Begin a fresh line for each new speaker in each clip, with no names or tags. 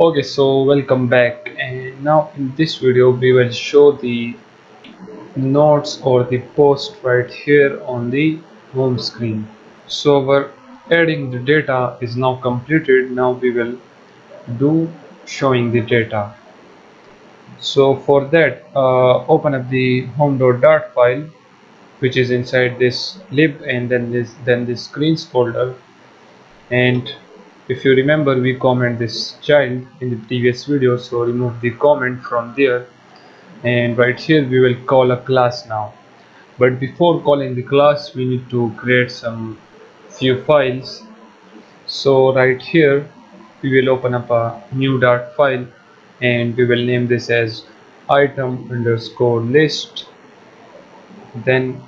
okay so welcome back. And now in this video we will show the notes or the post right here on the home screen. So our adding the data is now completed. Now we will do showing the data. So for that uh, open up the home.dart file which is inside this lib and then this then this screens folder. And if you remember we comment this child in the previous video so remove the comment from there. And right here we will call a class now. But before calling the class we need to create some few files. So right here we will open up a new dart file and we will name this as item underscore list. Then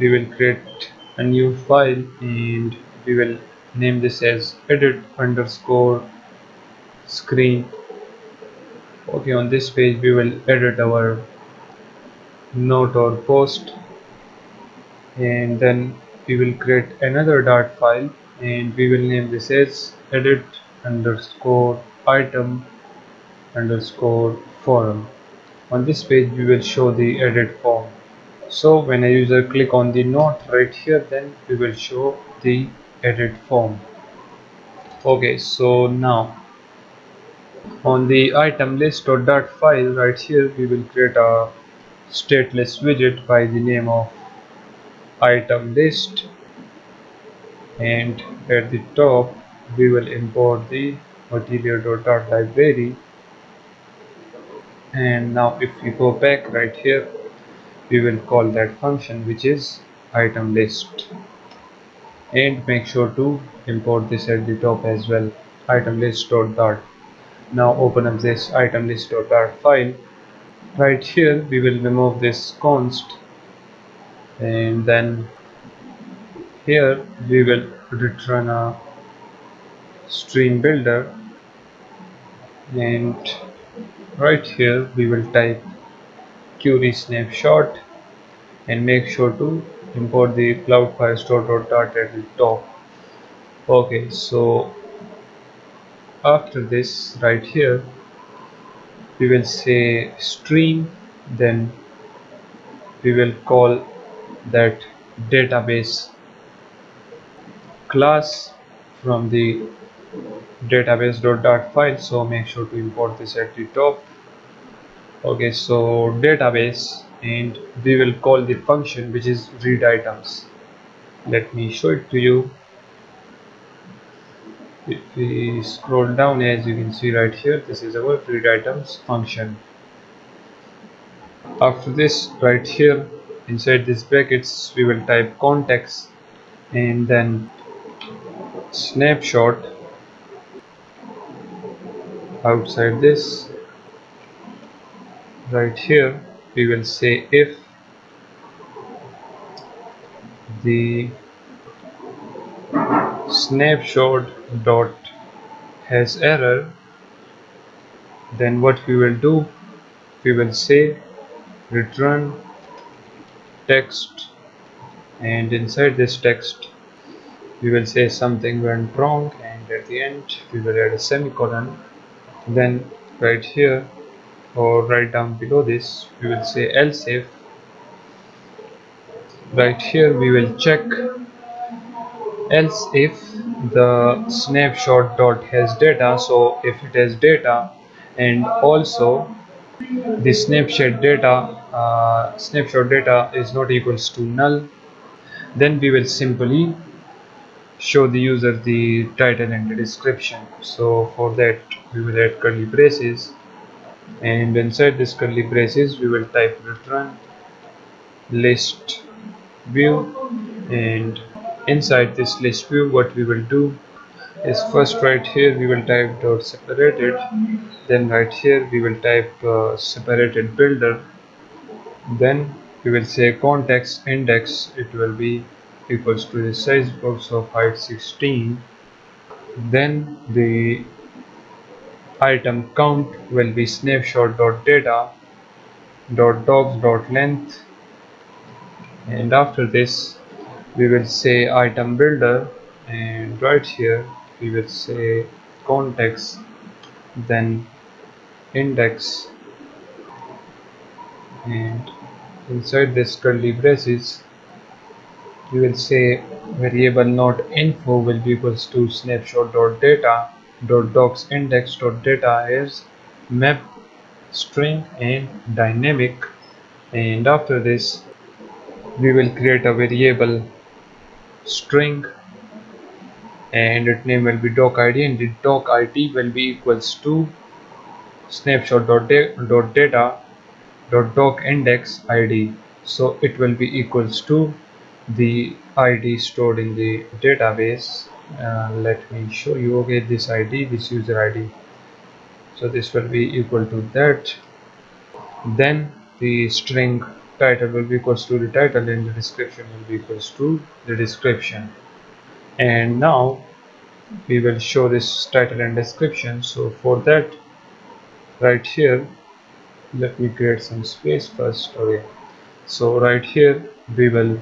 we will create a new file and we will name this as edit underscore screen. Okay on this page we will edit our note or post. And then we will create another dart file. And we will name this as edit underscore item underscore form on this page we will show the edit form. So when a user click on the note right here then we will show the edit form. Okay so now on the item list or dart file right here we will create a stateless widget by the name of item list. And at the top we will import the material.dart library. And now if we go back right here we will call that function which is item list and make sure to import this at the top as well. Item list.dart now open up this item list.dart file. Right here we will remove this const. And then here we will return a stream builder. And right here we will type query snapshot. And make sure to import the cloudflare store.dart at the top. Okay so after this right here we will say stream then we will call that database class from the database.dart file. So make sure to import this at the top. Okay so database and we will call the function which is read items. Let me show it to you. If we scroll down as you can see right here this is our read items function. After this right here inside these brackets we will type context and then snapshot outside this. Right here we will say if the snapshot dot has error then what we will do? We will say return text and inside this text we will say something went wrong and at the end we will add a semicolon. Then right here or right down below this we will say else if right here we will check else if the snapshot dot has data. So if it has data and also the snapshot data uh, snapshot data is not equals to null then we will simply show the user the title and the description. So for that we will add curly braces and inside this curly braces we will type return list view and inside this list view what we will do is first right here we will type dot separated. Then right here we will type uh, separated builder. Then we will say context index it will be equals to the sized box of height 16 then the item count will be snapshot dot data dot docs dot length. And after this we will say item builder. And right here we will say context then index. And inside this curly braces we will say variable not info will be equals to snapshot dot docs index dot data is map string and dynamic. And after this we will create a variable string and its name will be doc id and the doc id will be equals to snapshot dot, dot data dot doc index id so it will be equals to the id stored in the database let me show you okay this id this user id so this will be equal to that. Then the string title will be equals to the title and the description will be equals to the description. And now we will show this title and description. So for that right here let me create some space first okay. So right here we will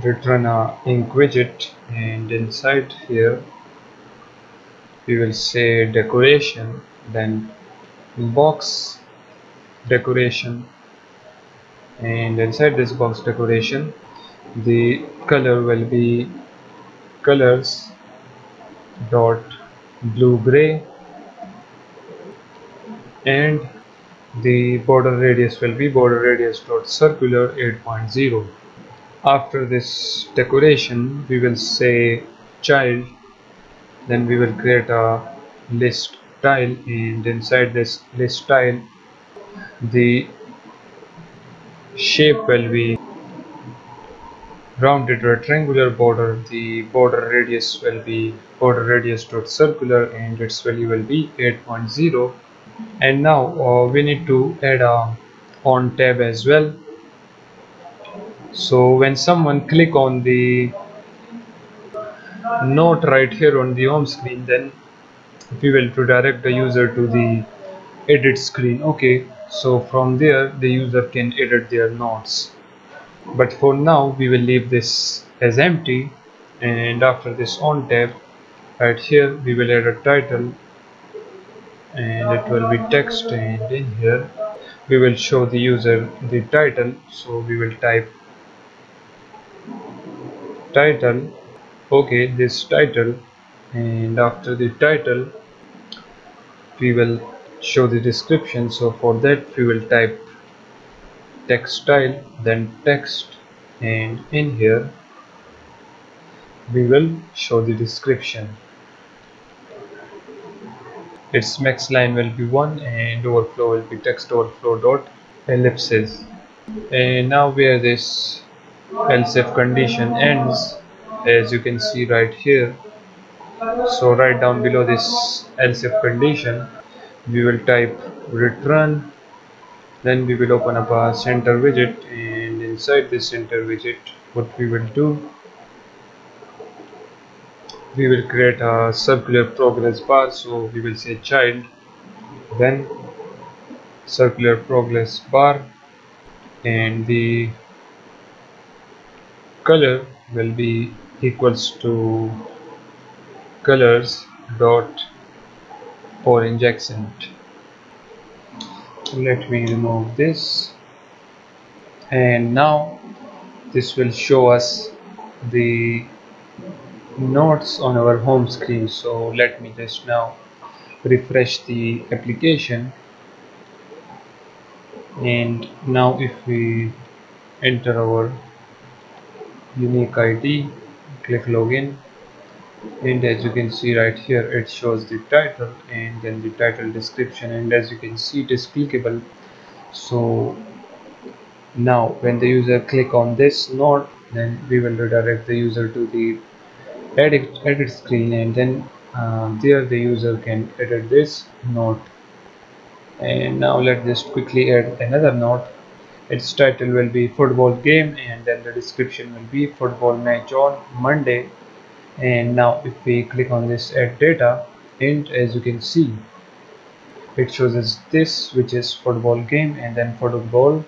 return a ink widget and inside here we will say decoration then box decoration and inside this box decoration the color will be colors dot blue gray and the border radius will be border radius dot circular 8.0 after this decoration we will say child then we will create a list tile and inside this list tile the shape will be rounded rectangular border. The border radius will be border radius dot circular and its value will be 8.0 and now uh, we need to add a on tap as well so when someone click on the note right here on the home screen then we will to direct the user to the edit screen. Okay so from there the user can edit their notes. But for now we will leave this as empty. And after this on tap right here we will add a title. And it will be text and in here we will show the user the title. So we will type title. Okay this title. And after the title we will show the description. So for that we will type text style then text and in here we will show the description. Its max line will be 1 and overflow will be text overflow dot ellipses and now where this else if condition ends as you can see right here so right down below this else if condition. We will type return then we will open up a center widget and inside this center widget what we will do we will create a circular progress bar. So we will say child then circular progress bar and the color will be equals to colors dot orange accent. Let me remove this. And now this will show us the notes on our home screen. So let me just now refresh the application. And now if we enter our unique ID click login and as you can see right here it shows the title and then the title description and as you can see it is clickable. So now when the user click on this node then we will redirect the user to the edit edit screen and then uh, there the user can edit this note and now let's just quickly add another note its title will be football game and then the description will be football match on Monday. And now if we click on this add data and as you can see it shows us this which is football game and then football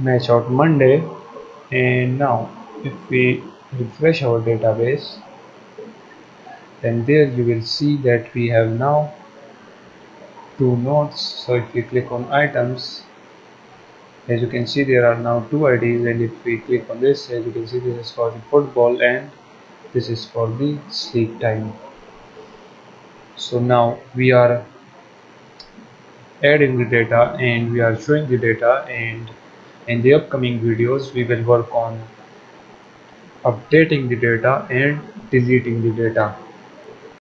match out Monday. And now if we refresh our database then there you will see that we have now two nodes. So if we click on items as you can see there are now two IDs and if we click on this as you can see this is for the football and this is for the sleep time. So now we are adding the data and we are showing the data and in the upcoming videos we will work on updating the data and deleting the data